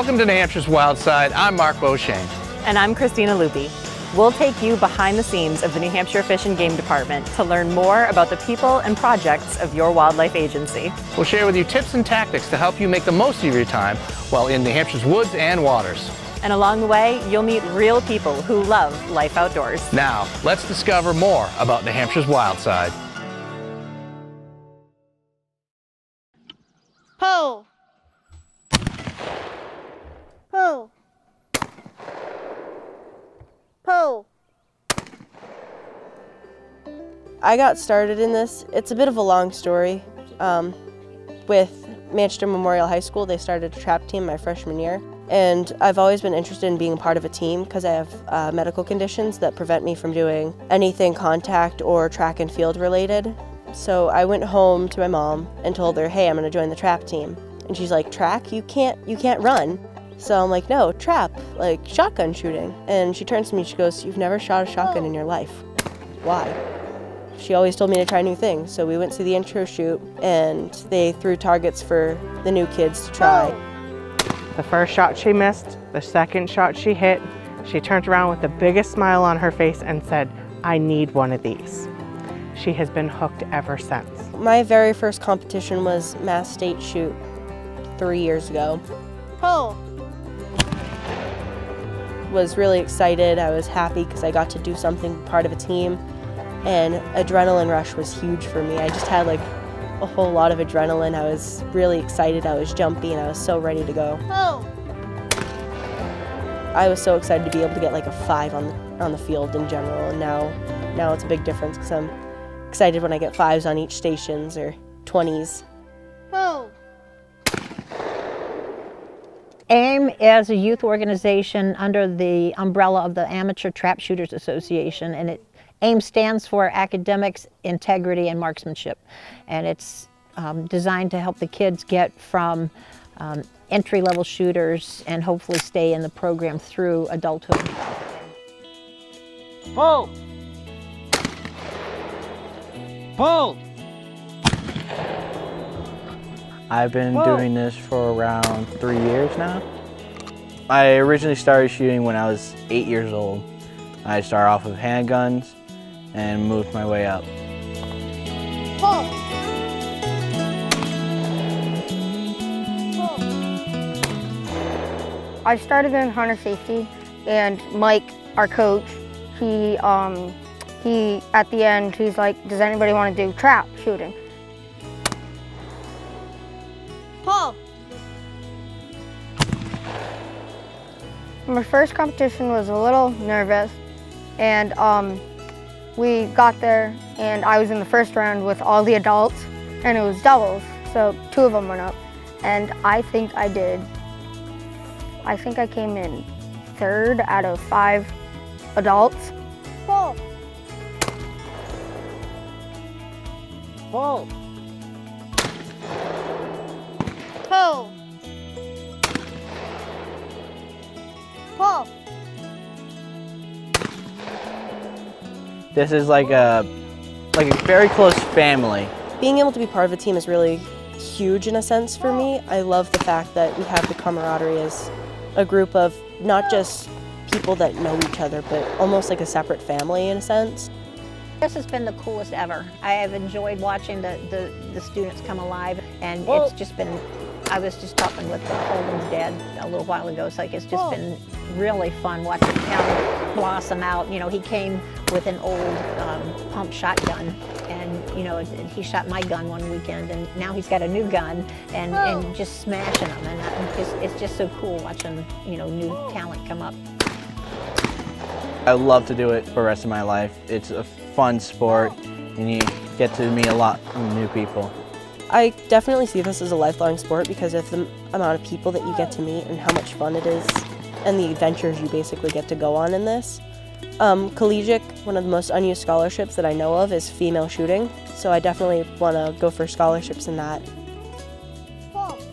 Welcome to New Hampshire's Wild Side. I'm Mark Beauchesne. And I'm Christina Lupi. We'll take you behind the scenes of the New Hampshire Fish and Game Department to learn more about the people and projects of your wildlife agency. We'll share with you tips and tactics to help you make the most of your time while in New Hampshire's woods and waters. And along the way, you'll meet real people who love life outdoors. Now, let's discover more about New Hampshire's Wild Side. I got started in this. It's a bit of a long story. Um, with Manchester Memorial High School, they started a trap team my freshman year. And I've always been interested in being part of a team because I have uh, medical conditions that prevent me from doing anything contact or track and field related. So I went home to my mom and told her, hey, I'm gonna join the trap team. And she's like, track? You can't, you can't run. So I'm like, no, trap, like shotgun shooting. And she turns to me, she goes, you've never shot a shotgun in your life. Why? She always told me to try new things. So we went to the intro shoot and they threw targets for the new kids to try. The first shot she missed, the second shot she hit, she turned around with the biggest smile on her face and said, I need one of these. She has been hooked ever since. My very first competition was Mass State Shoot three years ago. Pull. Was really excited. I was happy because I got to do something part of a team and adrenaline rush was huge for me. I just had like a whole lot of adrenaline. I was really excited. I was jumpy and I was so ready to go. Pull. I was so excited to be able to get like a five on the, on the field in general and now now it's a big difference because I'm excited when I get fives on each stations or 20s. Pull. AIM is a youth organization under the umbrella of the Amateur Trapshooting Association, and it AIM stands for Academics, Integrity, and Marksmanship, and it's um, designed to help the kids get from um, entry-level shooters and hopefully stay in the program through adulthood. Pull. Pull. I've been doing this for around three years now. I originally started shooting when I was eight years old. I started off with handguns and moved my way up. Pull. I started in hunter safety, and Mike, our coach, he um, he at the end he's like, "Does anybody want to do trap shooting?" Pull. My first competition was a little nervous, and um, we got there, and I was in the first round with all the adults, and it was doubles, so two of them went up, and I think I did. I think I came in third out of five adults. Pull. Pull. This is like a like a very close family. Being able to be part of a team is really huge in a sense for me. I love the fact that we have the camaraderie as a group of not just people that know each other, but almost like a separate family in a sense. This has been the coolest ever. I have enjoyed watching the, the, the students come alive, and it's just been, I was just talking with Holden's dad a little while ago, it's like it's just been really fun watching him blossom out. You know, he came with an old um, pump shotgun, and you know, he shot my gun one weekend, and now he's got a new gun, and, and just smashing them, and I'm just, it's just so cool watching, you know, new talent come up. I love to do it for the rest of my life. It's a fun sport and you get to meet a lot of new people. I definitely see this as a lifelong sport because of the amount of people that you get to meet and how much fun it is and the adventures you basically get to go on in this. Um, collegiate, one of the most unused scholarships that I know of is female shooting, so I definitely want to go for scholarships in that.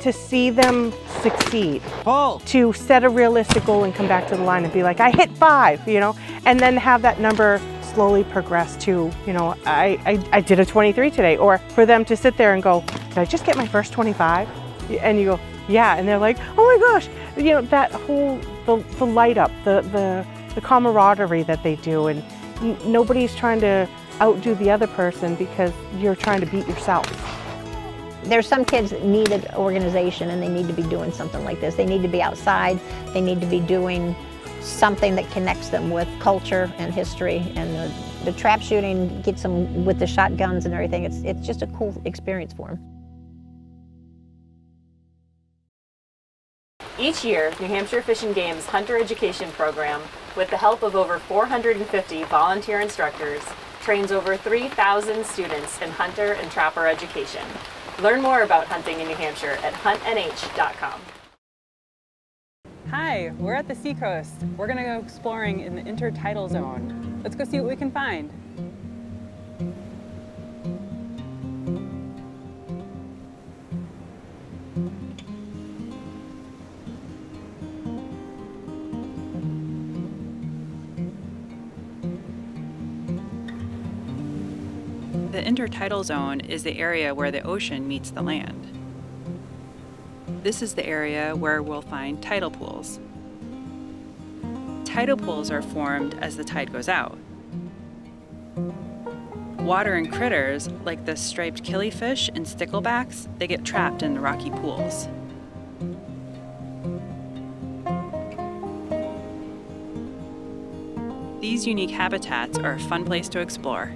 To see them succeed, Pull. to set a realistic goal and come back to the line and be like, I hit five, you know, and then have that number slowly progress to, you know, I, I, I did a 23 today, or for them to sit there and go, did I just get my first 25? And you go, Yeah, and they're like, oh my gosh, you know, that whole, the, the light up, the, the, the camaraderie that they do, and nobody's trying to outdo the other person because you're trying to beat yourself. There's some kids that need an organization and they need to be doing something like this. They need to be outside, they need to be doing something that connects them with culture and history and the, the trap shooting gets them with the shotguns and everything. It's, it's just a cool experience for them. Each year, New Hampshire Fish and Game's Hunter Education Program, with the help of over 450 volunteer instructors, trains over 3,000 students in hunter and trapper education. Learn more about hunting in New Hampshire at huntnh.com. Hi, we're at the Seacoast. We're gonna go exploring in the intertidal zone. Let's go see what we can find. The intertidal zone is the area where the ocean meets the land. This is the area where we'll find tidal pools. Tidal pools are formed as the tide goes out. Water and critters, like the striped killifish and sticklebacks, they get trapped in the rocky pools. These unique habitats are a fun place to explore.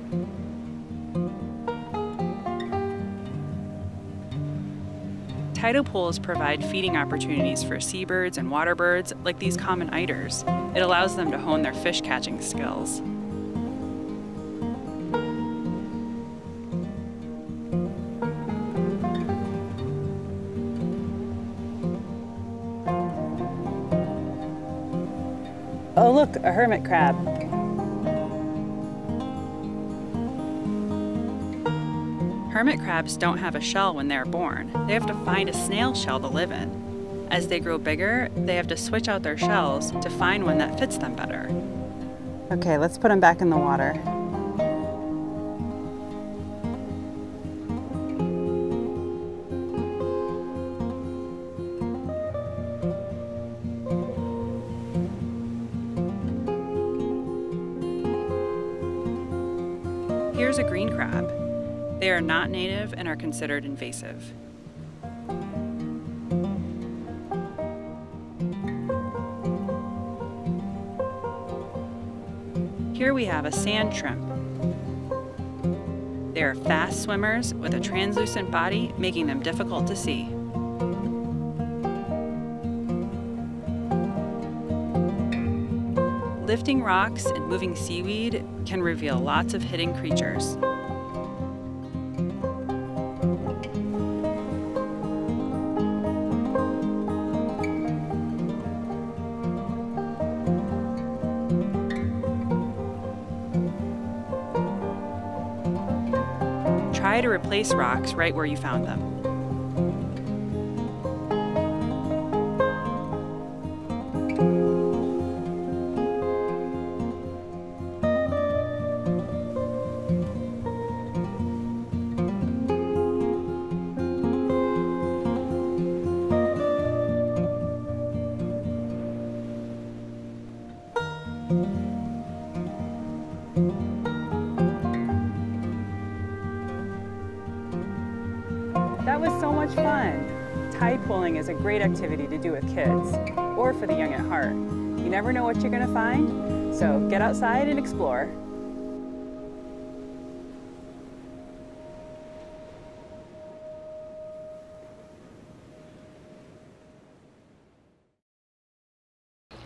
Tidal pools provide feeding opportunities for seabirds and water birds like these common eiders. It allows them to hone their fish catching skills. Oh, look, a hermit crab. Hermit crabs don't have a shell when they're born. They have to find a snail shell to live in. As they grow bigger, they have to switch out their shells to find one that fits them better. Okay, let's put them back in the water. Here's a green crab. They are not native and are considered invasive. Here we have a sand shrimp. They are fast swimmers with a translucent body, making them difficult to see. Lifting rocks and moving seaweed can reveal lots of hidden creatures. Try to replace rocks right where you found them. Tide pooling is a great activity to do with kids or for the young at heart. You never know what you're going to find, so get outside and explore.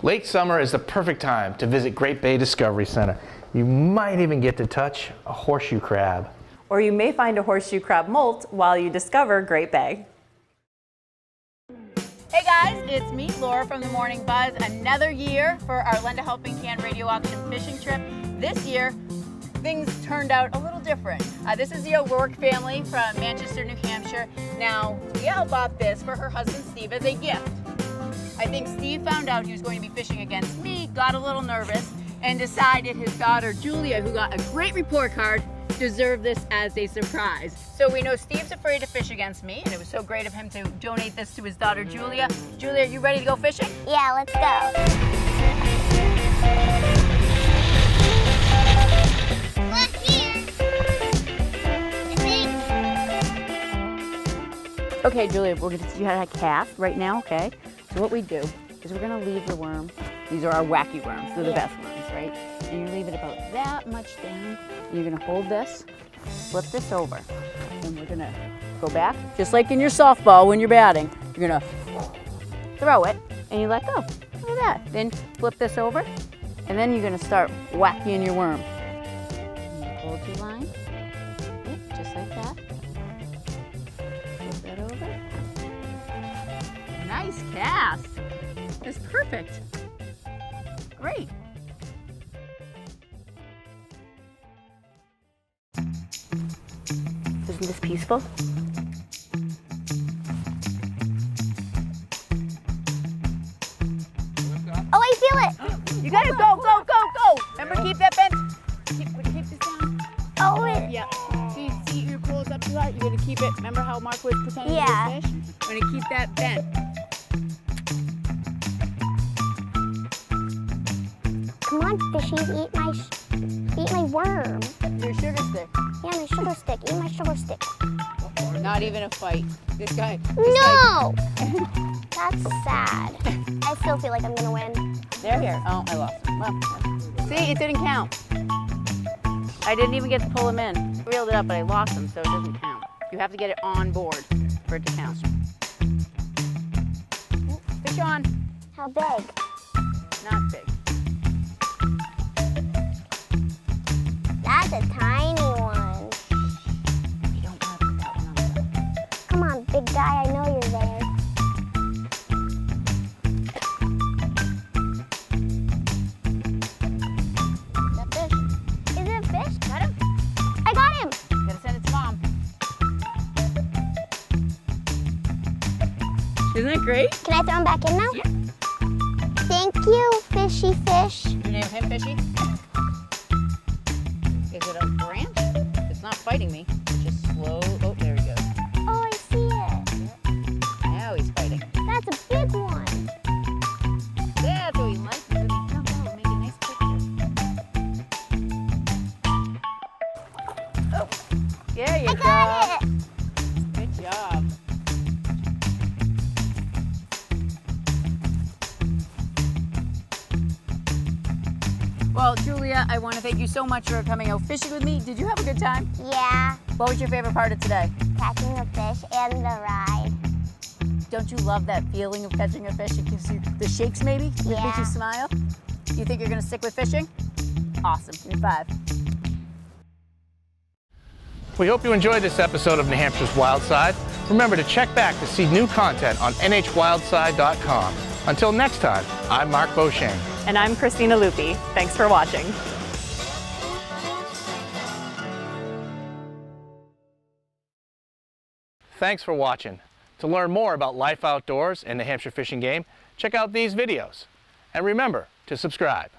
Late summer is the perfect time to visit Great Bay Discovery Center. You might even get to touch a horseshoe crab. Or you may find a horseshoe crab molt while you discover Great Bay. Hey guys, it's me, Laura from the Morning Buzz. Another year for our Lend a Helping Hand radio auction fishing trip. This year, things turned out a little different. Uh, this is the O'Rourke family from Manchester, New Hampshire. Now, Gail bought this for her husband Steve as a gift. I think Steve found out he was going to be fishing against me, got a little nervous, and decided his daughter Julia, who got a great report card, deserve this as a surprise. So we know Steve's afraid to fish against me, and it was so great of him to donate this to his daughter Julia. Julia, are you ready to go fishing? Yeah, let's go. Look here. Okay, Julia, we're gonna teach you how to cast right now, okay? So what we do is we're gonna leave the worm. These are our wacky worms. They're the best ones, it about that much down. You're gonna hold this, flip this over, and we're gonna go back, just like in your softball when you're batting. You're gonna throw it, and you let go. Look at that. Then flip this over, and then you're gonna start whacking your worm. You hold your line, just like that. Flip that over. Nice cast. That's perfect. Great. Peaceful? Oh, I feel it. You gotta go, go, go, go. Remember, keep that bent. Keep, keep this down. Oh, it. Yeah. See, see your pole up too high. You're gonna keep it. Remember how Mark was pretending Yeah. to be a fish? We're gonna keep that bent. Come on, fishies, eat my, eat my worm. Sugar stick. Yeah, my sugar stick. Eat my sugar stick. Not even a fight. This guy. No. That's sad. I still feel like I'm gonna win. They're here. Oh, I lost. Well, see, it didn't count. I didn't even get to pull him in. I reeled it up, but I lost him, so it doesn't count. You have to get it on board for it to count. Fish on. How big? Not big. That's a tiny great? Can I throw him back in now? Yeah. Thank you, fishy fish. You name him Fishy? Well, Julia, I want to thank you so much for coming out fishing with me. Did you have a good time? Yeah, What was your favorite part of today? catching the fish and the ride. Don't you love that feeling of catching a fish? It gives you the shakes, maybe? It makes you smile? You think you're going to stick with fishing? Awesome. Give me five. We hope you enjoyed this episode of New Hampshire's Wild Side. Remember to check back to see new content on nhwildside.com. Until next time, I'm Mark Beauchesne. And I'm Christina Lupi. Thanks for watching. Thanks for watching. To learn more about life outdoors and the Hampshire Fish and Game, check out these videos. And remember to subscribe.